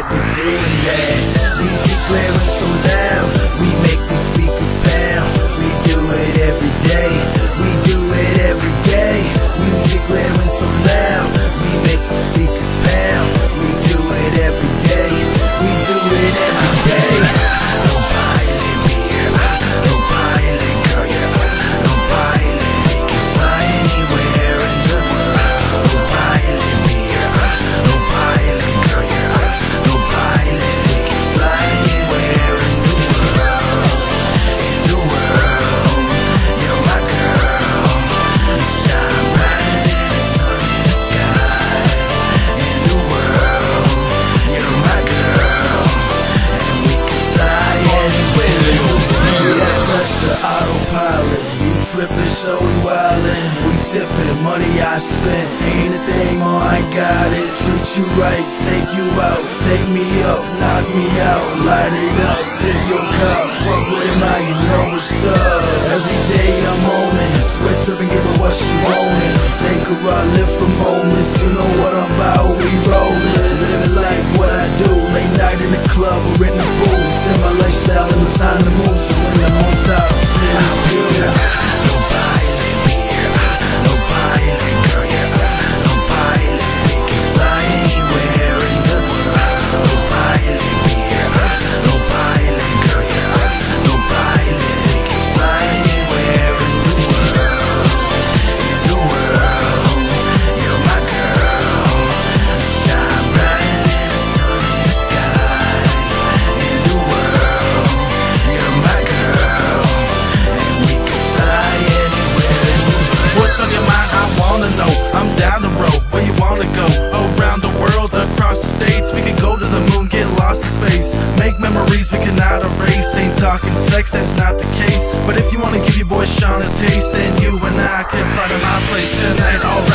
that we doing that. Music spent Ain't a thing on I got it. Treat you right, take you out Take me up, knock me out Light it up, tip your cup. Fuck with him, I you know what's up. Every day I'm on it Sweat dripping, give her what she wanted. Take her out, live for moments You know what I'm about, we rollin' we cannot erase Ain't talking sex, that's not the case. But if you wanna give your boy Sean a taste Then you and I can fight in my place tonight, oh